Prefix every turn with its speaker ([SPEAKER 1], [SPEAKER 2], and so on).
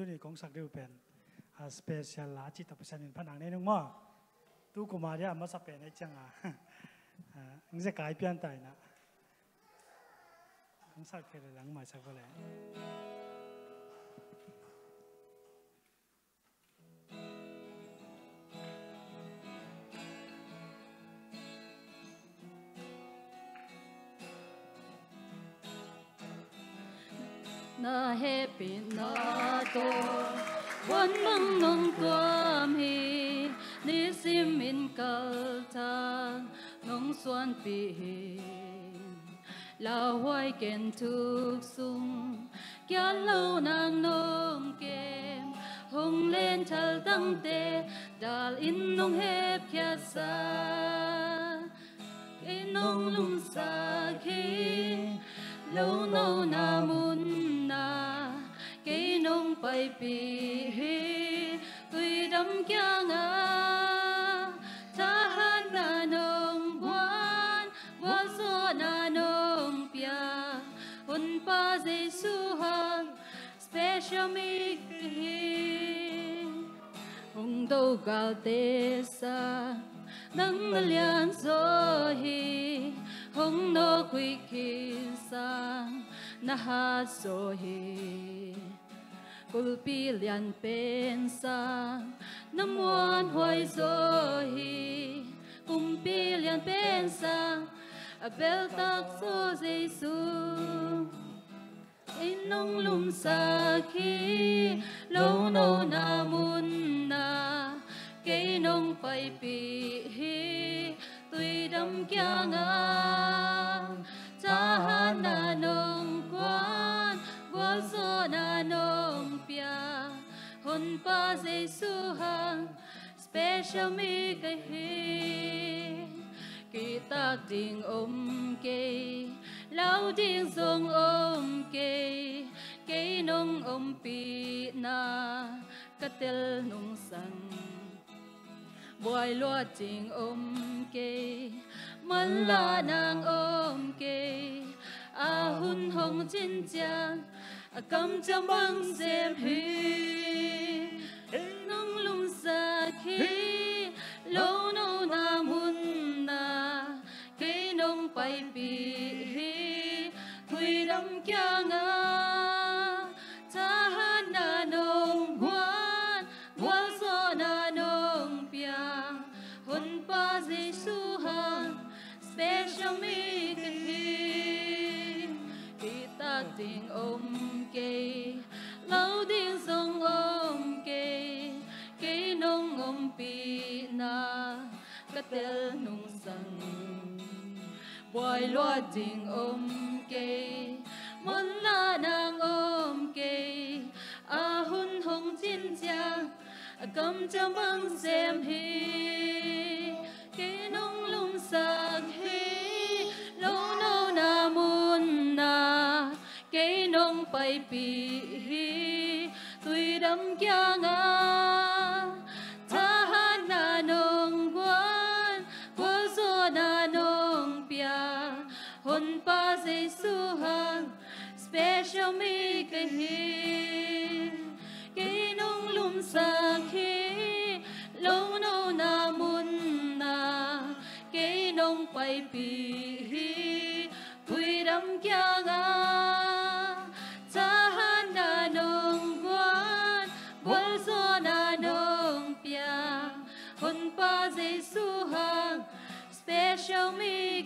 [SPEAKER 1] ตัวนี้ของสักเดียวเป็นสเปเชียลลาจิตตปชันผนังในนึงมั่าตู้กุมาเนี่ยมาสเปนในจังอะนี่จะกลายเปลี่ยนไตนะของสักเคยหลังมาสักก็เลย
[SPEAKER 2] na happy na to wan mang nong kwam hi ni sim min kal ta nong suan pi la hoai ken tuk sung. Kya lâu nang nong kem hong lên chal tang te dal in nong hep kya sa in nong lung sa khi. Lâu nâu na mu nông bay bì tuy đâm kia ngã, ta han na nông quan qua gió na nông pia un pa Giêsu hang special mi hi ung đâu gal tê sa nang lian zo hi hùng no quy ki sa, na ha so hi kulpi lian pen sa namuan hoi zo hi kumpi lian pen sa abel tak so jesu inong lum sa khi lo no na mun na ke nong pai pi hi tuy dam kia nga special mi cái hi kỳ ta tình ôm kê lao tiếng dòng ôm kê kê nông ôm pi na cắt tel nông sang boy lo tình ôm kê man la nàng ôm kê a à hun hồng chín chang a cầm cham băng xem hi kita ôm kê lâu tiếng sông ôm kê kê nông ôm pi na cắt tel nông sân boy loa ding ôm kê mon la nàng ôm kê a à hun hong chín cha a cầm cham băng xem hi kê nông lung sân nông bay tuy đâm kia ngà ta hát na nông quan vô gió na nông pia hôn pa Giêsu hang special mi cái hi cây nông lum sa khi, lâu nô na mun na cây nông bay hi tuy đâm kia ngà special me